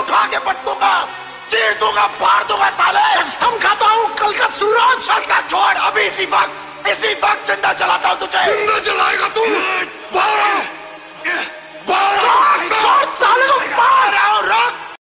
उठा के पट दूँगा चीर दूँगा फाड़ दूँगा साले। कसम खाता हूँ कल का सूरज। कल का छोड़ अभी इसी वक्त इसी वक्त ज़िंदा चलाता हूँ तुझे। ज़िंदा चला